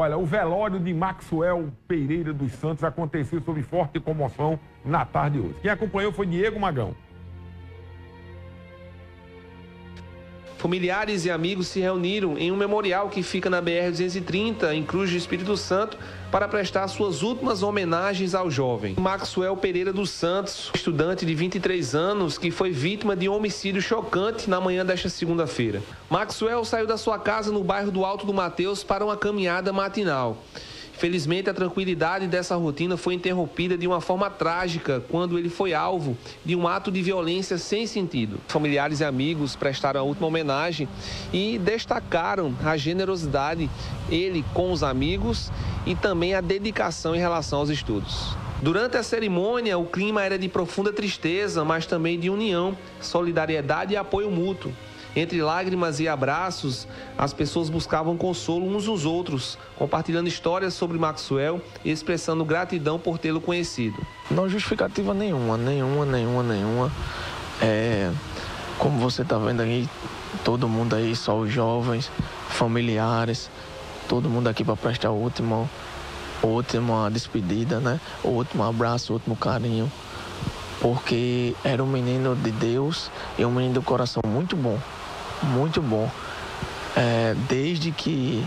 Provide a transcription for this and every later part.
Olha, o velório de Maxwell Pereira dos Santos aconteceu sob forte comoção na tarde de hoje. Quem acompanhou foi Diego Magão. Familiares e amigos se reuniram em um memorial que fica na BR-230, em Cruz do Espírito Santo, para prestar suas últimas homenagens ao jovem. Maxwell Pereira dos Santos, estudante de 23 anos, que foi vítima de um homicídio chocante na manhã desta segunda-feira. Maxwell saiu da sua casa no bairro do Alto do Mateus para uma caminhada matinal. Felizmente, a tranquilidade dessa rotina foi interrompida de uma forma trágica quando ele foi alvo de um ato de violência sem sentido. Familiares e amigos prestaram a última homenagem e destacaram a generosidade, ele com os amigos e também a dedicação em relação aos estudos. Durante a cerimônia, o clima era de profunda tristeza, mas também de união, solidariedade e apoio mútuo. Entre lágrimas e abraços, as pessoas buscavam consolo uns aos outros, compartilhando histórias sobre Maxwell e expressando gratidão por tê-lo conhecido. Não justificativa nenhuma, nenhuma, nenhuma, nenhuma. É, como você está vendo aí, todo mundo aí, só os jovens, familiares, todo mundo aqui para prestar o último, última despedida, né? O último abraço, o último carinho. Porque era um menino de Deus e um menino do coração muito bom muito bom. É, desde que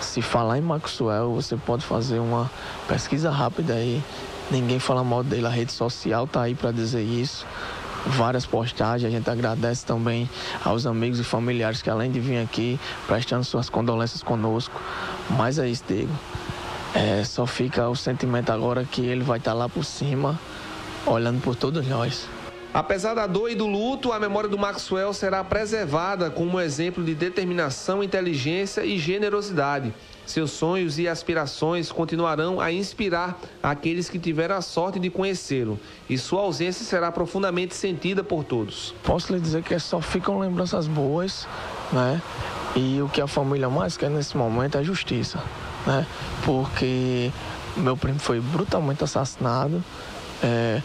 se falar em Maxwell, você pode fazer uma pesquisa rápida aí. Ninguém fala mal dele, a rede social tá aí para dizer isso. Várias postagens, a gente agradece também aos amigos e familiares que além de vir aqui prestando suas condolências conosco. Mas é isso, Diego. É, só fica o sentimento agora que ele vai estar tá lá por cima, olhando por todos nós. Apesar da dor e do luto, a memória do Maxwell será preservada como um exemplo de determinação, inteligência e generosidade. Seus sonhos e aspirações continuarão a inspirar aqueles que tiveram a sorte de conhecê-lo, e sua ausência será profundamente sentida por todos. Posso lhe dizer que só ficam lembranças boas, né? E o que a família mais quer nesse momento é justiça, né? Porque meu primo foi brutalmente assassinado. É,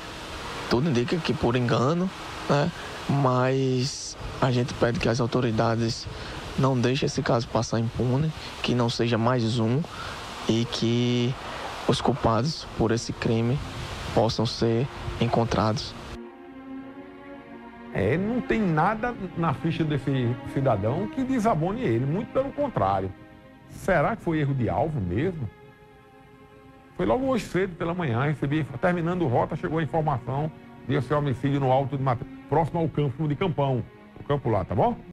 tudo indica que por engano, né? Mas a gente pede que as autoridades não deixem esse caso passar impune, que não seja mais um e que os culpados por esse crime possam ser encontrados. É, não tem nada na ficha desse cidadão que desabone ele, muito pelo contrário. Será que foi erro de alvo mesmo? Foi logo hoje cedo pela manhã, recebi, terminando rota, chegou a informação de esse homicídio no alto de próximo ao campo de Campão, o campo lá, tá bom?